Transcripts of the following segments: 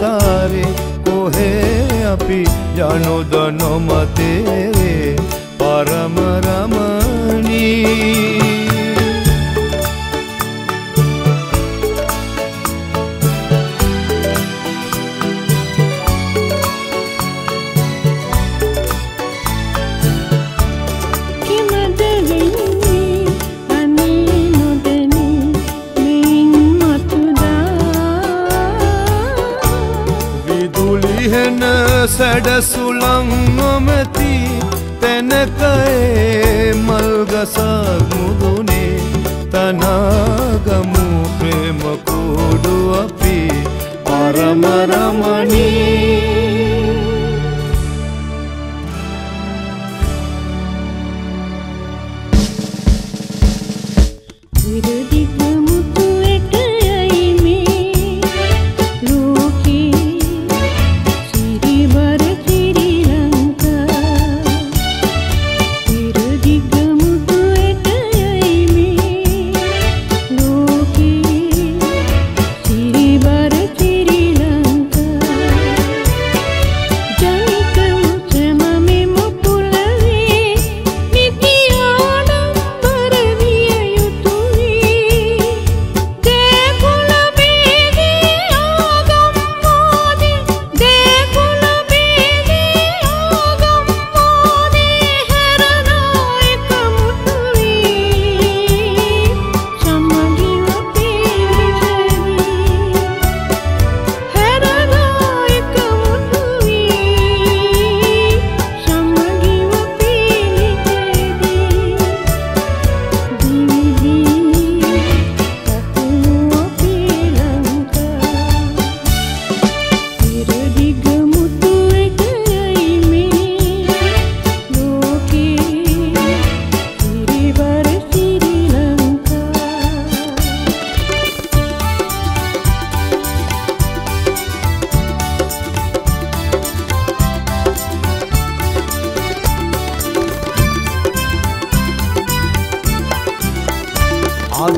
කාන්තාරේ කොහේ අපි යනොද නොමතේවේ පරම සැඩසුලං නොමැති තැනකයේ මල්ගසක් මුදුනේ තනාගමු ප්‍රේම කූඩු අපි පරමරමණී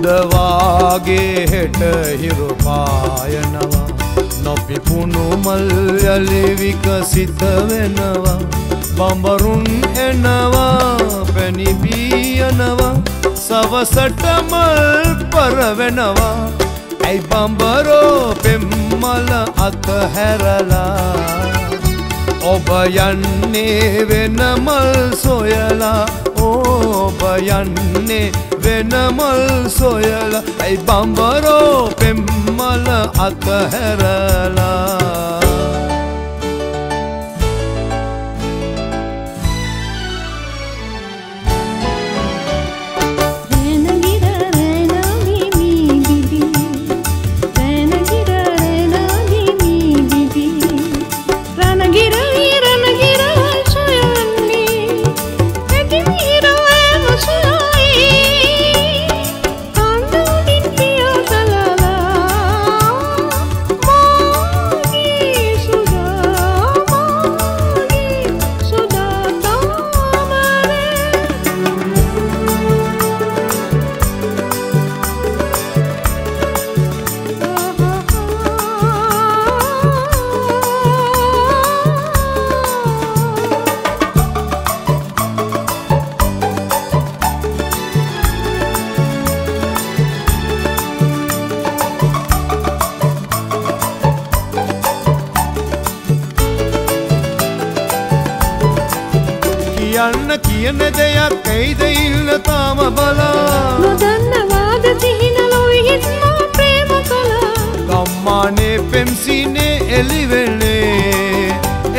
අදවාගේ හෙට හිරුපායනවා නොපිපුුණු මල් යලිවිකසිත වෙනවා. බඹරුන් එනවා පැණිබීයනවා සවසටමල් පරවෙනවා ඇයි බම්බරෝ පෙම්මල අතහැරලා? ඔබ යන්නේ වෙනමල් සොයලා. ඔබ යන්නේ වෙනමල් සොයලා ඇයි බම්බරෝ පෙම්මල අතහැරලා? රැනගිර කියන්න කියන දෙයක් ඇයිද ඉල්ල තාම බලා? නොදන්නවාද සිහින ලොවිහිත් මා ප්‍රේම කළා. ගම්මානේ පෙම්සිනේ එලිවෙන්නේ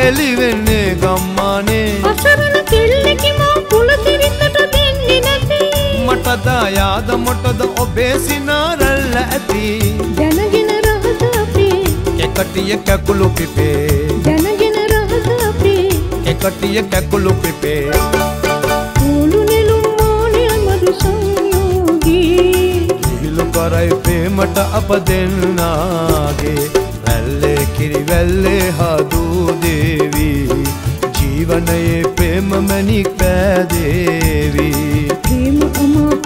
එලිවෙන්නේ ගම්මානේ. අසරණ කෙල්ලෙකි මා කුලසිරිතට දෙන්නේ නැති. මටදා යාද මොටද ඔබේ සිනාරල්ල ඇති? දැනගෙන රහස අපේ. කෙකටිය කැකුළු පිපේ. දැනගෙන කෙකටිය කැකුළු පිපේ. කුළු නෙළුම් මානය මధు සංයෝගී. කිහිලු කරයි පේමට අප දෙන්නාගේ. වැල්ලේ කිරි වැල්ලේ හදූ දේවී. ජීවනයේ ප්‍රේම මැණික් පෑදේවි. ප්‍රේම අමාපානේ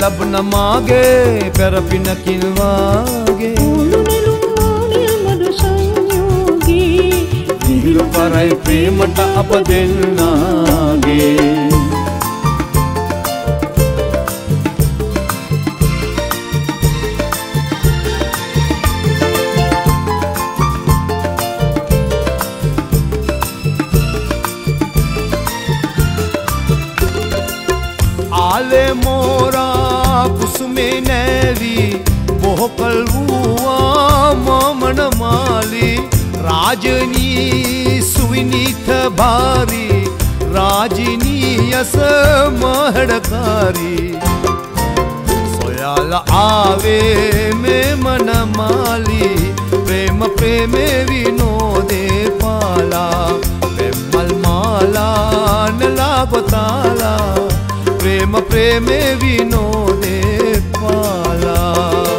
ලබන මාගේ පෙරපිනකින් වාගේ ඕලු නෙළුම් වාගේ. මඩු සංයෝගේ විහිළු පරයි ප්‍රේමට අප දෙන්නාගේ මෝරා කුසුමේ නෑවී. බොහොකල් වූවා මමන මාලි. රාජනී සුවිනිත භාරි. රාජිනී යස මහඩකාරී. සොයාල ආවේ මේ මනමාලි ප්‍රේම ප්‍රේමේ විනෝදේ පාලා. පෙම්මල් මාලා නෙලා ගොතාලා ප්‍රේම ප්‍රේමේ විනෝදේ පාලා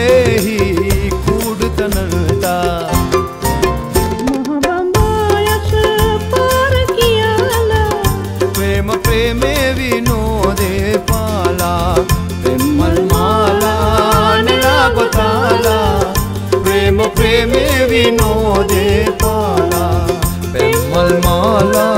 ස්වප්නපුරෙහි කූඩතනල්තා මහබඹායස පාර කියලා ප්‍රේම ප්‍රේමේ විනෝදේ පාලා පෙම්මල් මාලා නෙලා ගොතාලා ප්‍රේම ප්‍රේමේ විනෝදේ පාලා පෙම්මල් මාලා